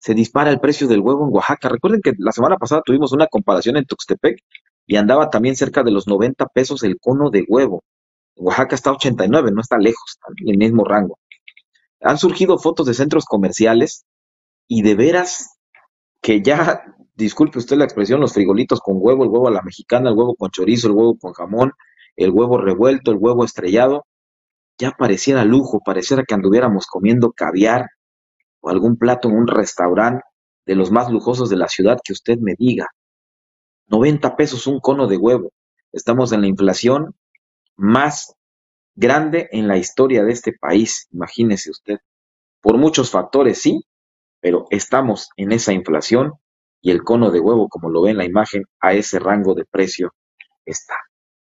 se dispara el precio del huevo en Oaxaca. Recuerden que la semana pasada tuvimos una comparación en Tuxtepec y andaba también cerca de los 90 pesos el cono de huevo. Oaxaca está 89, no está lejos, en el mismo rango. Han surgido fotos de centros comerciales y de veras que ya, disculpe usted la expresión, los frigolitos con huevo, el huevo a la mexicana, el huevo con chorizo, el huevo con jamón, el huevo revuelto, el huevo estrellado, ya pareciera lujo, pareciera que anduviéramos comiendo caviar o algún plato en un restaurante de los más lujosos de la ciudad que usted me diga. 90 pesos un cono de huevo. Estamos en la inflación más grande en la historia de este país, imagínese usted. Por muchos factores, sí, pero estamos en esa inflación y el cono de huevo, como lo ve en la imagen, a ese rango de precio está.